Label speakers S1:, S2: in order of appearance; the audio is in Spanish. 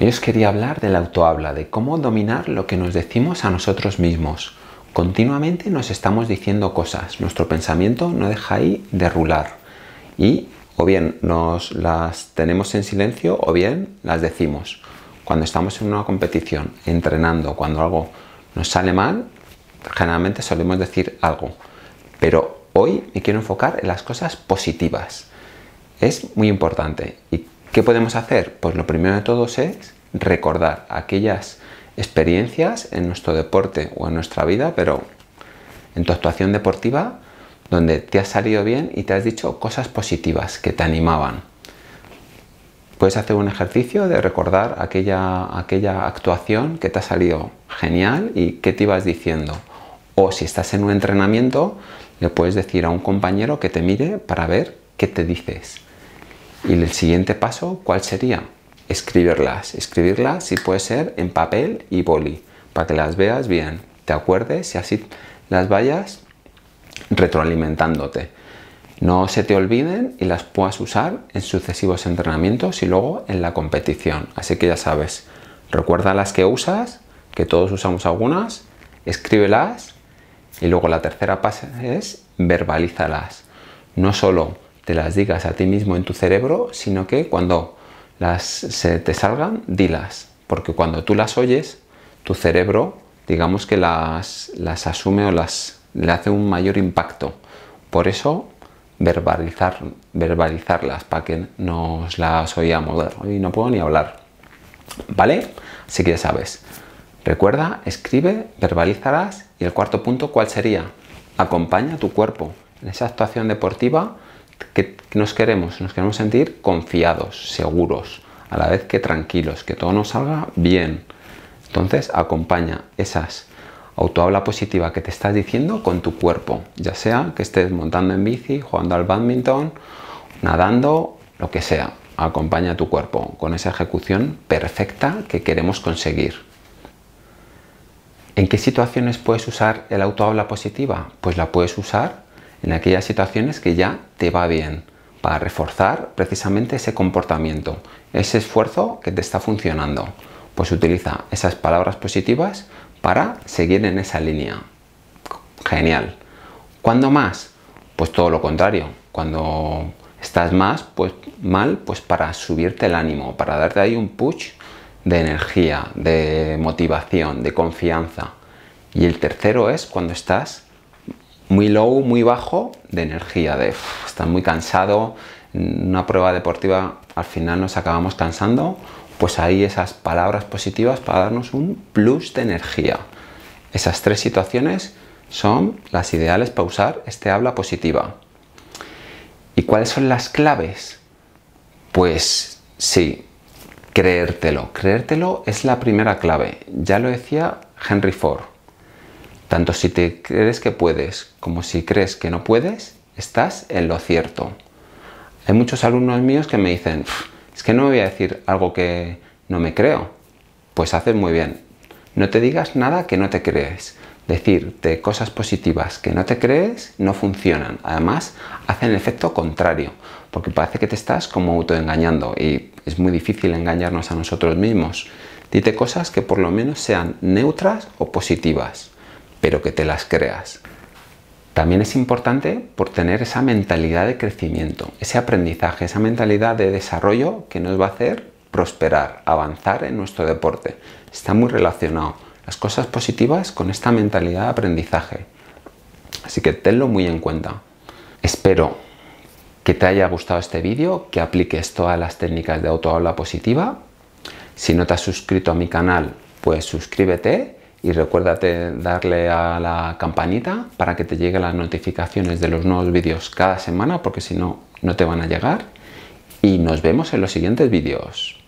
S1: Hoy os quería hablar del autohabla, de cómo dominar lo que nos decimos a nosotros mismos. Continuamente nos estamos diciendo cosas, nuestro pensamiento no deja ahí de rular y o bien nos las tenemos en silencio o bien las decimos. Cuando estamos en una competición, entrenando, cuando algo nos sale mal, generalmente solemos decir algo. Pero hoy me quiero enfocar en las cosas positivas. Es muy importante. ¿Y qué podemos hacer? Pues lo primero de todo es recordar aquellas experiencias en nuestro deporte o en nuestra vida, pero en tu actuación deportiva, donde te has salido bien y te has dicho cosas positivas que te animaban. Puedes hacer un ejercicio de recordar aquella, aquella actuación que te ha salido genial y qué te ibas diciendo. O si estás en un entrenamiento, le puedes decir a un compañero que te mire para ver qué te dices. Y el siguiente paso, ¿cuál sería? Escribirlas. Escribirlas si puede ser en papel y boli, para que las veas bien, te acuerdes y así las vayas retroalimentándote. No se te olviden y las puedas usar en sucesivos entrenamientos y luego en la competición. Así que ya sabes, recuerda las que usas, que todos usamos algunas, escríbelas y luego la tercera fase es verbalízalas. No solo te las digas a ti mismo en tu cerebro, sino que cuando las se te salgan, dilas. Porque cuando tú las oyes, tu cerebro, digamos que las, las asume o las, le hace un mayor impacto. Por eso, verbalizar, verbalizarlas para que nos las oíamos. Hoy no puedo ni hablar. ¿Vale? Así que ya sabes. Recuerda, escribe, verbalízalas y el cuarto punto, ¿cuál sería? Acompaña a tu cuerpo en esa actuación deportiva que nos queremos, nos queremos sentir confiados, seguros, a la vez que tranquilos, que todo nos salga bien. Entonces, acompaña esas autohabla positiva que te estás diciendo con tu cuerpo, ya sea que estés montando en bici, jugando al badminton, nadando, lo que sea. Acompaña a tu cuerpo con esa ejecución perfecta que queremos conseguir. ¿En qué situaciones puedes usar el autohabla positiva? Pues la puedes usar en aquellas situaciones que ya te va bien, para reforzar precisamente ese comportamiento, ese esfuerzo que te está funcionando. Pues utiliza esas palabras positivas para seguir en esa línea. Genial. ¿Cuándo más? Pues todo lo contrario. Cuando estás más, pues mal, pues para subirte el ánimo, para darte ahí un push de energía, de motivación, de confianza. Y el tercero es cuando estás muy low, muy bajo de energía, de estás muy cansado, una prueba deportiva al final nos acabamos cansando, pues ahí esas palabras positivas para darnos un plus de energía. Esas tres situaciones son las ideales para usar este habla positiva. ¿Y cuáles son las claves? Pues sí, creértelo. Creértelo es la primera clave. Ya lo decía Henry Ford. Tanto si te crees que puedes como si crees que no puedes, estás en lo cierto. Hay muchos alumnos míos que me dicen, es que no me voy a decir algo que no me creo. Pues haces muy bien. No te digas nada que no te crees. Decirte cosas positivas que no te crees no funcionan. Además, hacen el efecto contrario, porque parece que te estás como autoengañando y es muy difícil engañarnos a nosotros mismos. Dite cosas que por lo menos sean neutras o positivas pero que te las creas. También es importante por tener esa mentalidad de crecimiento, ese aprendizaje, esa mentalidad de desarrollo que nos va a hacer prosperar, avanzar en nuestro deporte. Está muy relacionado las cosas positivas con esta mentalidad de aprendizaje. Así que tenlo muy en cuenta. Espero que te haya gustado este vídeo, que apliques todas las técnicas de autohabla positiva. Si no te has suscrito a mi canal, pues suscríbete y recuérdate darle a la campanita para que te lleguen las notificaciones de los nuevos vídeos cada semana porque si no, no te van a llegar. Y nos vemos en los siguientes vídeos.